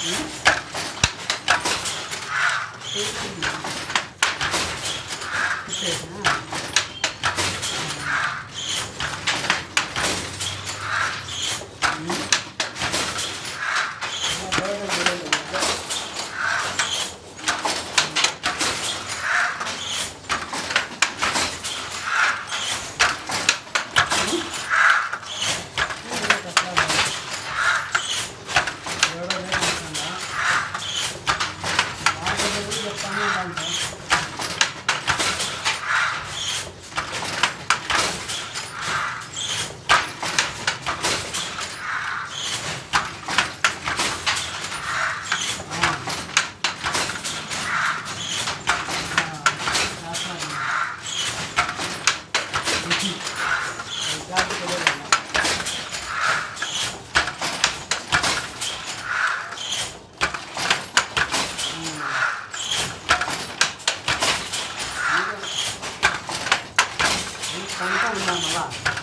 이렇게 해서 なんだやってくれるな。咱们放一放